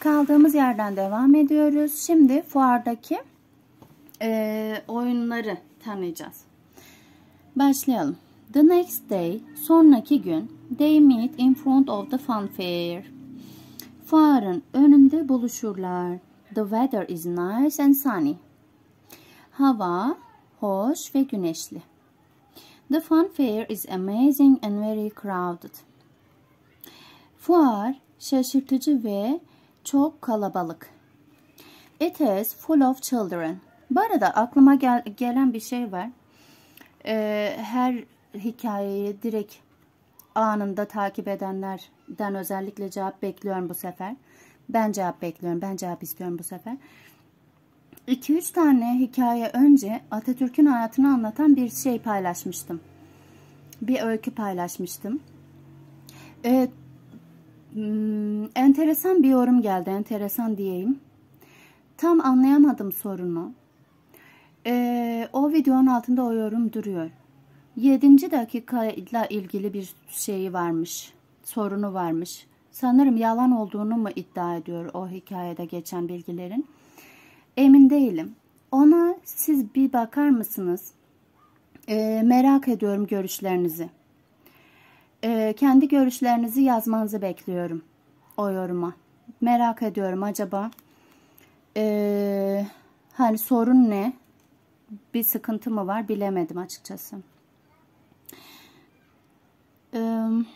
Kaldığımız yerden devam ediyoruz. Şimdi fuardaki e, oyunları tanıyacağız. Başlayalım. The next day, sonraki gün, they meet in front of the fun fair. Fuarın önünde buluşurlar. The weather is nice and sunny. Hava hoş ve güneşli. The fun fair is amazing and very crowded. Fuar şaşırtıcı ve çok kalabalık. It is full of children. Bu arada aklıma gel gelen bir şey var. Ee, her hikayeyi direkt anında takip edenlerden özellikle cevap bekliyorum bu sefer. Ben cevap bekliyorum. Ben cevap istiyorum bu sefer. 2-3 tane hikaye önce Atatürk'ün hayatını anlatan bir şey paylaşmıştım. Bir öykü paylaşmıştım. Ee, enteresan bir yorum geldi. Enteresan diyeyim. Tam anlayamadım sorunu. Ee, o videonun altında o yorum duruyor. 7. dakikayla ilgili bir şeyi varmış. Sorunu varmış. Sanırım yalan olduğunu mu iddia ediyor o hikayede geçen bilgilerin. Emin değilim. Ona siz bir bakar mısınız? Ee, merak ediyorum görüşlerinizi. Ee, kendi görüşlerinizi yazmanızı bekliyorum o yoruma. Merak ediyorum acaba ee, hani sorun ne? Bir sıkıntı mı var bilemedim açıkçası. Um,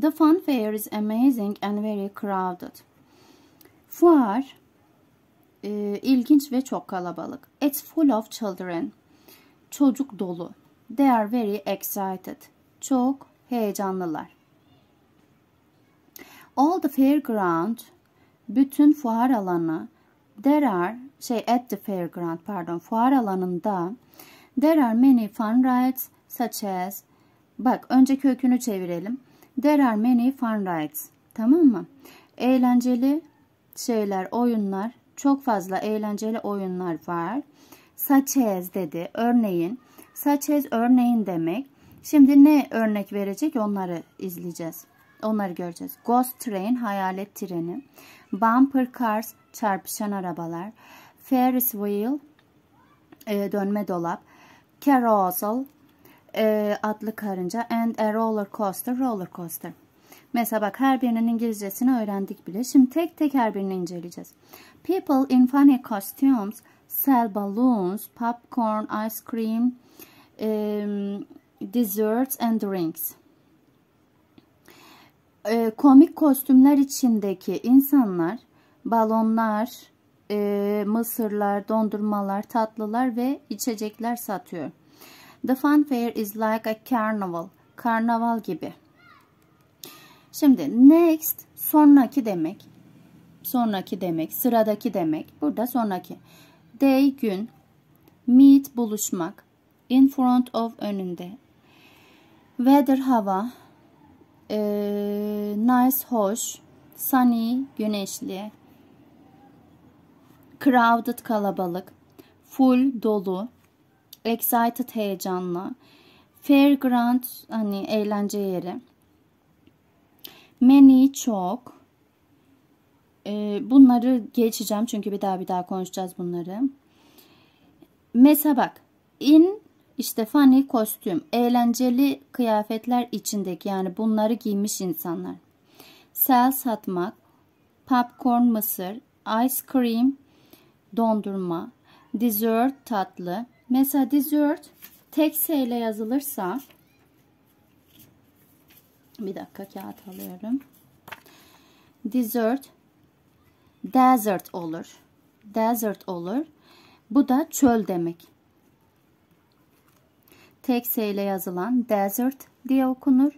the fun fair is amazing and very crowded. Fuar e, ilginç ve çok kalabalık. It's full of children. Çocuk dolu. They are very excited. Çok heyecanlılar. All the fairground, bütün fuar alanı, there are, şey at the fairground pardon, fuar alanında, there are many fun rides such as, bak önce kökünü çevirelim. There are many fun rides. Tamam mı? Eğlenceli şeyler, oyunlar, çok fazla eğlenceli oyunlar var. Such as dedi. Örneğin. Such as örneğin demek. Şimdi ne örnek verecek onları izleyeceğiz. Onları göreceğiz. Ghost train hayalet treni. Bumper cars çarpışan arabalar. Ferris wheel e, dönme dolap. Carousel e, atlı karınca and a roller coaster roller coaster. Mesela bak her birinin İngilizcesini öğrendik bile. Şimdi tek tek her birini inceleyeceğiz. People in funny costumes sell balloons, popcorn, ice cream, um, desserts and drinks. E, komik kostümler içindeki insanlar balonlar, e, mısırlar, dondurmalar, tatlılar ve içecekler satıyor. The fun fair is like a carnival. Karnaval gibi. Şimdi next sonraki demek. Sonraki demek, sıradaki demek. Burada sonraki. Day gün, meet buluşmak, in front of önünde. Weather hava, e, nice hoş, sunny güneşli, crowded kalabalık, full dolu, excited heyecanlı, fairground hani eğlence yeri, many çok, e, bunları geçeceğim çünkü bir daha bir daha konuşacağız bunları. Mesela bak in işte funny kostüm, eğlenceli kıyafetler içindeki yani bunları giymiş insanlar. Sel satmak, popcorn mısır, ice cream dondurma, dessert tatlı. Mesela dessert tek S ile yazılırsa bir dakika kağıt alıyorum. Dessert desert olur. Desert olur. Bu da çöl demek. Tek S ile yazılan desert diye okunur.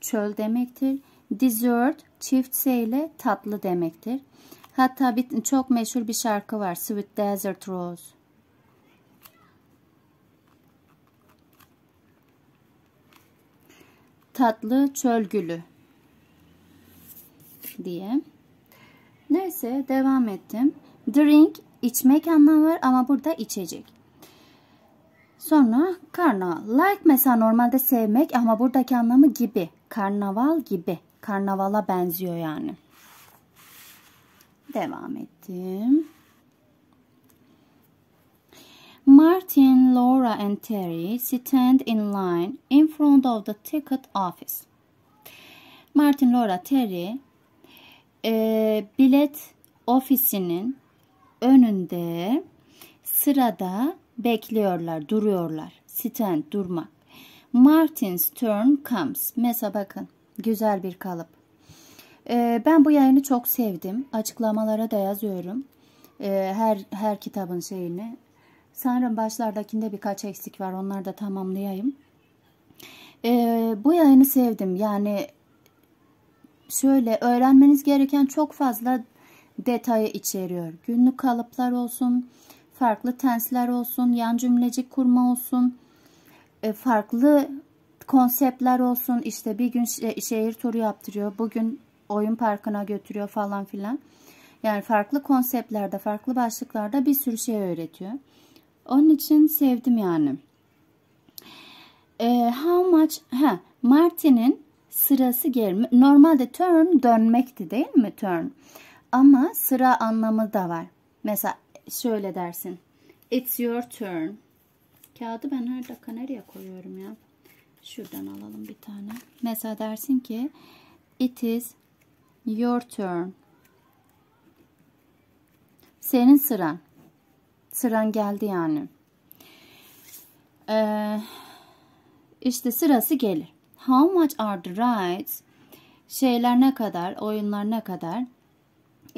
Çöl demektir. Dessert çift S ile tatlı demektir. Hatta bir, çok meşhur bir şarkı var. Sweet Desert Rose. Tatlı çöl gülü diye. Neyse devam ettim. Drink içmek anlamı var ama burada içecek. Sonra karnaval. Like mesela normalde sevmek ama buradaki anlamı gibi. Karnaval gibi. Karnavala benziyor yani. Devam ettim. Martin, Laura and Terry stand in line in front of the ticket office. Martin, Laura, Terry e, bilet ofisinin önünde sırada bekliyorlar, duruyorlar. Stand, durmak. Martin's turn comes. Mesela bakın güzel bir kalıp. Ee, ben bu yayını çok sevdim. Açıklamalara da yazıyorum. Ee, her her kitabın şeyini. Sanırım başlardakinde birkaç eksik var. Onları da tamamlayayım. Ee, bu yayını sevdim. Yani şöyle öğrenmeniz gereken çok fazla detayı içeriyor. Günlük kalıplar olsun, farklı tensler olsun, yan cümlecik kurma olsun, e, farklı konseptler olsun. İşte bir gün şehir turu yaptırıyor, bugün oyun parkına götürüyor falan filan. Yani farklı konseptlerde, farklı başlıklarda bir sürü şey öğretiyor. Onun için sevdim yani. E, how much? Ha, Martin'in sırası gelme. Normalde turn dönmekti değil mi turn? Ama sıra anlamı da var. Mesela şöyle dersin. It's your turn. Kağıdı ben her dakika nereye koyuyorum ya? Şuradan alalım bir tane. Mesela dersin ki It is your turn. Senin sıran. Sıran geldi yani. Ee, işte sırası gelir. How much are the rides? Şeyler ne kadar? Oyunlar ne kadar?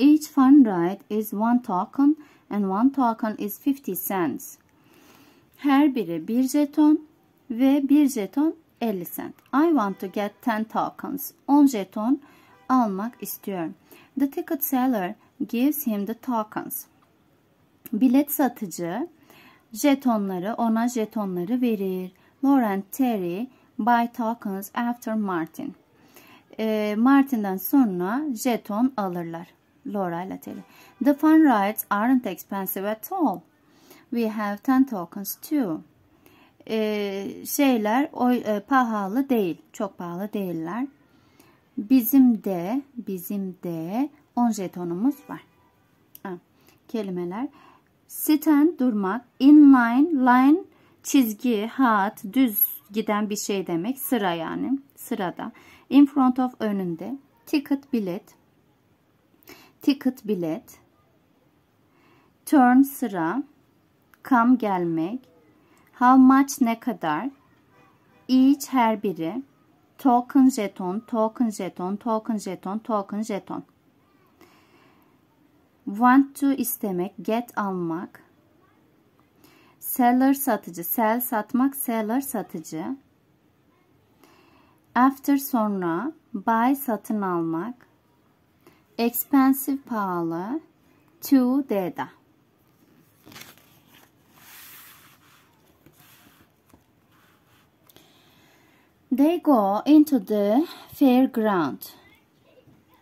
Each fun ride is one token and one token is 50 cents. Her biri bir jeton ve bir jeton 50 cent. I want to get 10 tokens. 10 jeton almak istiyorum. The ticket seller gives him the tokens. Bilet satıcı jetonları ona jetonları verir. Lauren Terry buy tokens after Martin. E, Martin'den sonra jeton alırlar. Laura ile Terry. The fun rides aren't expensive at all. We have 10 tokens too. E, şeyler o, e, pahalı değil. Çok pahalı değiller. Bizim de bizim de 10 jetonumuz var. Ha, kelimeler. Stand durmak. In line. Line çizgi, hat, düz giden bir şey demek. Sıra yani. Sırada. In front of önünde. Ticket bilet. Ticket bilet. Turn sıra. Come gelmek. How much ne kadar. Each her biri. Token jeton, token jeton, token jeton, token jeton. Want to istemek, get almak. Seller satıcı, sell satmak, seller satıcı. After sonra, buy satın almak. Expensive pahalı. To deda. They go into the fairground.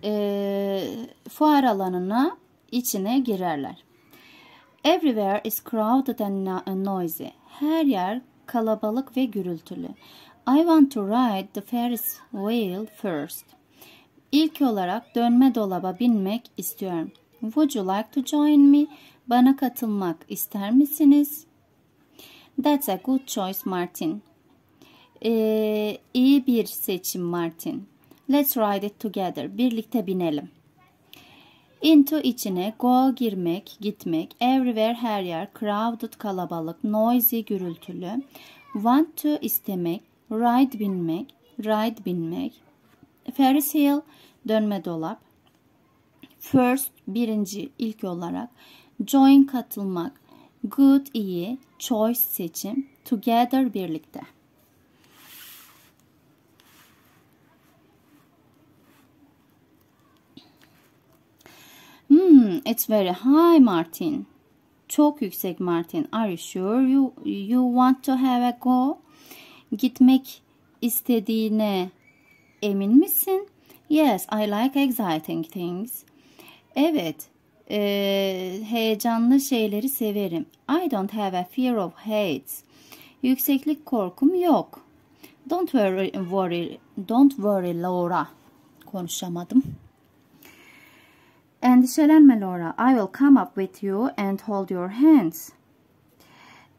E, fuar alanına içine girerler. Everywhere is crowded and noisy. Her yer kalabalık ve gürültülü. I want to ride the Ferris wheel first. İlk olarak dönme dolaba binmek istiyorum. Would you like to join me? Bana katılmak ister misiniz? That's a good choice, Martin. Ee, iyi bir seçim, Martin. Let's ride it together. Birlikte binelim. Into içine, go girmek, gitmek, everywhere her yer, crowded kalabalık, noisy gürültülü, want to istemek, ride binmek, ride binmek, Ferris wheel dönme dolap, first birinci ilk olarak, join katılmak, good iyi, choice seçim, together birlikte. Hmm, it's very high, Martin. Çok yüksek Martin. Are you sure you, you want to have a go? Gitmek istediğine emin misin? Yes, I like exciting things. Evet, e, heyecanlı şeyleri severim. I don't have a fear of heights. Yükseklik korkum yok. Don't worry, worry, don't worry Laura. Konuşamadım. Endişelenme Laura. I will come up with you and hold your hands.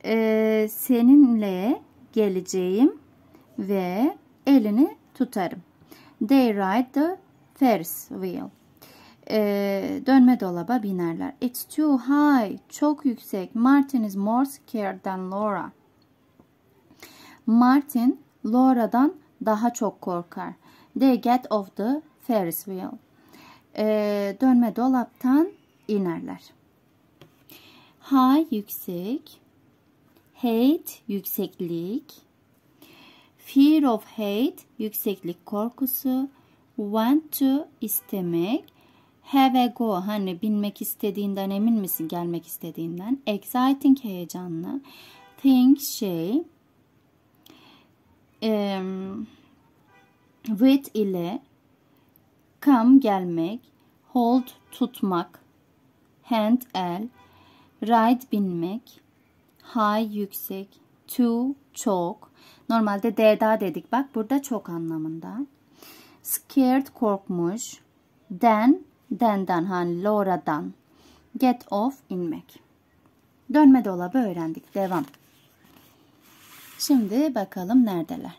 Ee, seninle geleceğim ve elini tutarım. They ride the Ferris wheel. Ee, dönme dolaba binerler. It's too high. Çok yüksek. Martin is more scared than Laura. Martin Laura'dan daha çok korkar. They get off the Ferris wheel. Ee, dönme dolaptan inerler. High yüksek. Hate yükseklik. Fear of hate yükseklik korkusu. Want to istemek. Have a go hani binmek istediğinden emin misin gelmek istediğinden. Exciting heyecanlı. Think şey. Um, with ile come gelmek, hold tutmak, hand el, ride binmek, high yüksek, to çok. Normalde D'da dedik bak burada çok anlamında. Scared korkmuş, then then'den hani Laura'dan. Get off inmek. Dönme dolabı öğrendik. Devam. Şimdi bakalım neredeler.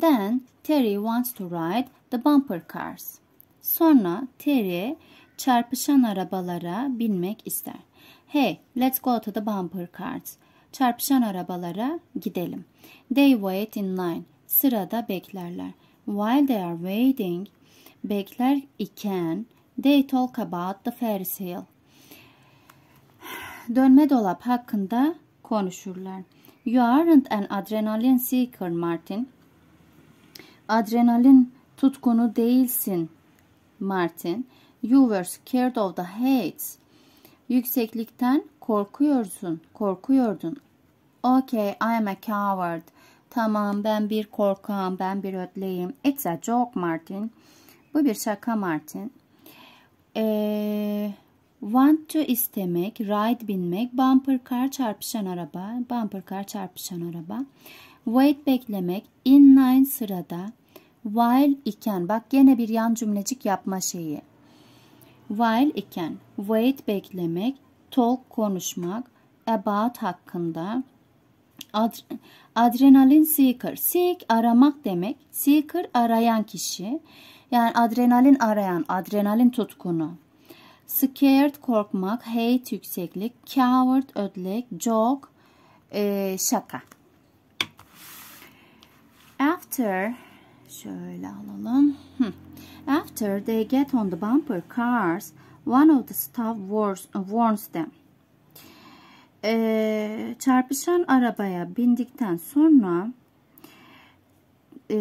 Then Terry wants to ride the bumper cars. Sonra Terry çarpışan arabalara binmek ister. Hey, let's go to the bumper cars. Çarpışan arabalara gidelim. They wait in line. Sırada beklerler. While they are waiting, bekler iken they talk about the Ferris wheel. Dönme dolap hakkında konuşurlar. You aren't an adrenaline seeker, Martin. Adrenalin tutkunu değilsin, Martin. You were scared of the heights. Yükseklikten korkuyorsun, korkuyordun. Okay, I am a coward. Tamam, ben bir korkağım, ben bir ötleyim. It's a joke, Martin. Bu bir şaka, Martin. Ee, want to istemek, ride binmek, bumper car çarpışan araba, bumper car çarpışan araba. Wait beklemek, in line sırada. While iken, bak gene bir yan cümlecik yapma şeyi. While iken, wait beklemek, talk konuşmak, about hakkında. Ad, adrenalin seeker, seek aramak demek. Seeker arayan kişi. Yani adrenalin arayan, adrenalin tutkunu. Scared korkmak, hate yükseklik, coward ödlek, joke e, şaka. After şöyle alalım. After they get on the bumper cars, one of the staff warns, warns them. Ee, çarpışan arabaya bindikten sonra e,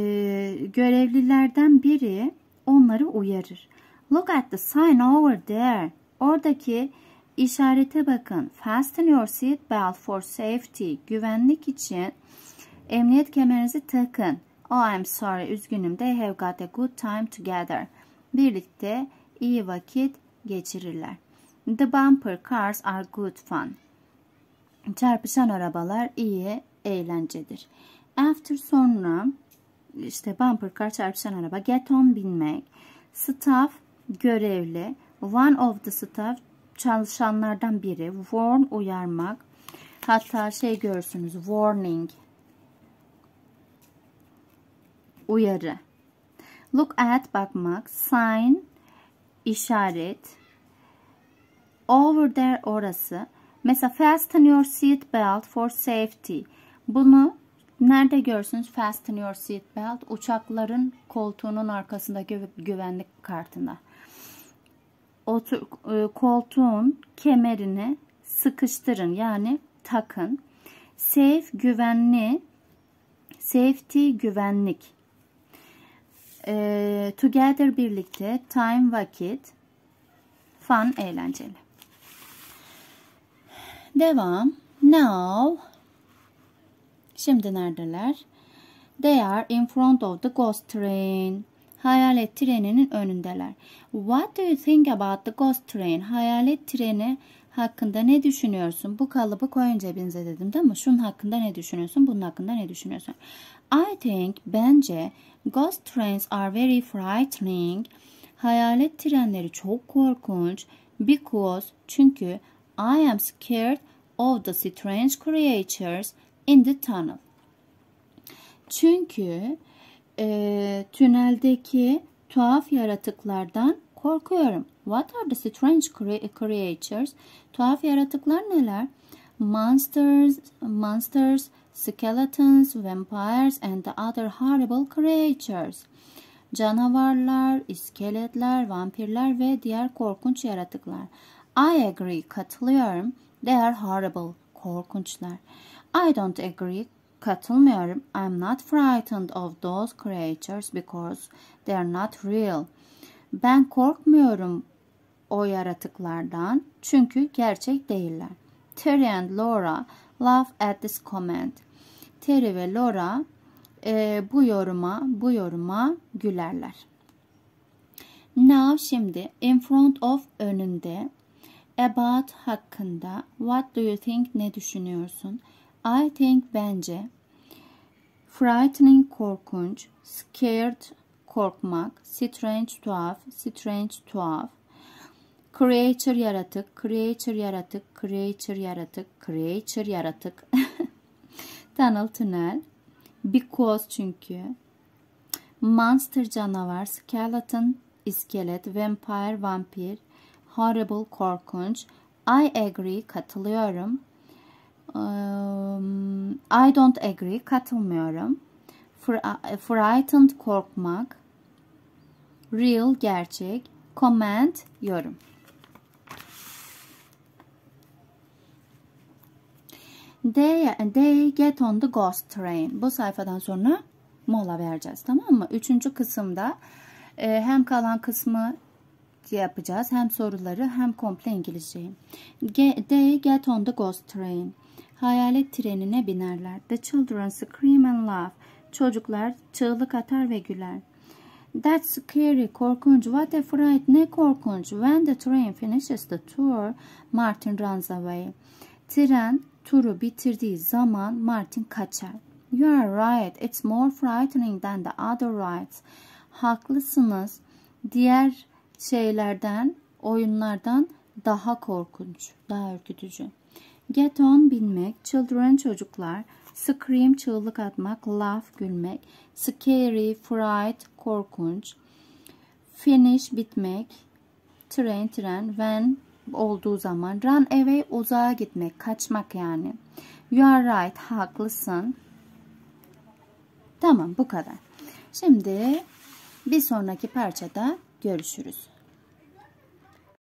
görevlilerden biri onları uyarır. Look at the sign over there. Oradaki işarete bakın. Fasten your seat belt for safety. Güvenlik için emniyet kemerinizi takın. Oh I'm sorry. Üzgünüm. They have got a good time together. Birlikte iyi vakit geçirirler. The bumper cars are good fun. Çarpışan arabalar iyi eğlencedir. After sonra işte bumper car çarpışan araba get on binmek. Staff görevli. One of the staff çalışanlardan biri. Warn uyarmak. Hatta şey görürsünüz warning uyarı. Look at bakmak. Sign işaret. Over there orası. Mesela fasten your seat belt for safety. Bunu nerede görsünüz? Fasten your seat belt. Uçakların koltuğunun arkasında gü güvenlik kartında. Otur, e, koltuğun kemerini sıkıştırın yani takın. Safe güvenli. Safety güvenlik. E, together birlikte. Time vakit. Fun eğlenceli. Devam. Now. Şimdi neredeler? They are in front of the ghost train. Hayalet treninin önündeler. What do you think about the ghost train? Hayalet treni hakkında ne düşünüyorsun? Bu kalıbı koyun cebinize dedim değil mi? Şunun hakkında ne düşünüyorsun? Bunun hakkında ne düşünüyorsun? I think bence ghost trains are very frightening. Hayalet trenleri çok korkunç. Because çünkü I am scared of the strange creatures in the tunnel. Çünkü e, tüneldeki tuhaf yaratıklardan korkuyorum. What are the strange creatures? Tuhaf yaratıklar neler? Monsters, monsters, skeletons, vampires and the other horrible creatures. Canavarlar, iskeletler, vampirler ve diğer korkunç yaratıklar. I agree, katılıyorum. They are horrible, korkunçlar. I don't agree, katılmıyorum. I'm not frightened of those creatures because they are not real. Ben korkmuyorum o yaratıklardan çünkü gerçek değiller. Terry and Laura laugh at this comment. Terry ve Laura e, bu yoruma bu yoruma gülerler. Now şimdi in front of önünde about hakkında what do you think ne düşünüyorsun? I think bence frightening korkunç, scared korkmak, strange tuhaf, strange tuhaf, creature yaratık, creature yaratık, creature yaratık, creature yaratık, tunnel tünel, because çünkü, monster canavar, skeleton iskelet, vampire vampir, horrible korkunç, I agree katılıyorum, um, I don't agree katılmıyorum, frightened korkmak, real gerçek, comment yorum. They, they get on the ghost train. Bu sayfadan sonra mola vereceğiz tamam mı? Üçüncü kısımda e, hem kalan kısmı yapacağız. Hem soruları hem komple İngilizceyi. They get on the ghost train. Hayalet trenine binerler. The children scream and laugh. Çocuklar çığlık atar ve güler. That's scary, korkunç. What a fright, ne korkunç. When the train finishes the tour, Martin runs away. Tren turu bitirdiği zaman Martin kaçar. You are right, it's more frightening than the other rides. Haklısınız. Diğer şeylerden, oyunlardan daha korkunç, daha ürkütücü. Get on bilmek, children çocuklar, scream çığlık atmak, laugh gülmek, scary, fright korkunç, finish bitmek, train tren, when olduğu zaman, run away uzağa gitmek, kaçmak yani. You are right, haklısın. Tamam bu kadar. Şimdi bir sonraki parçada görüşürüz.